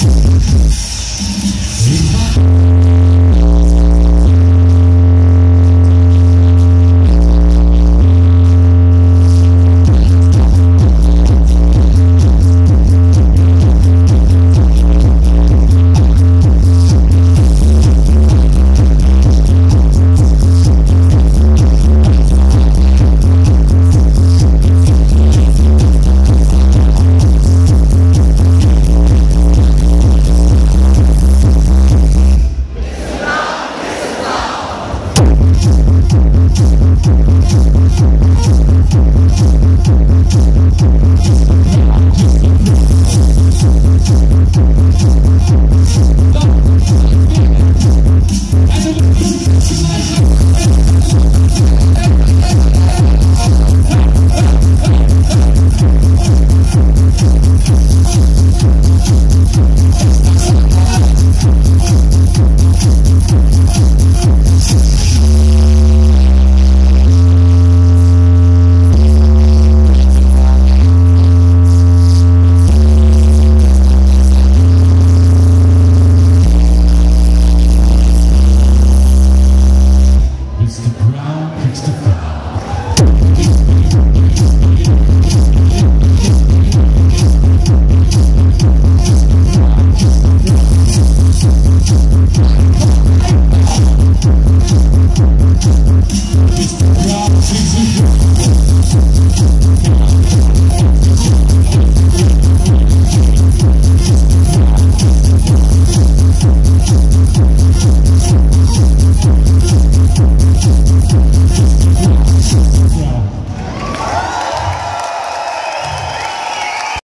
Shoot. Thank you.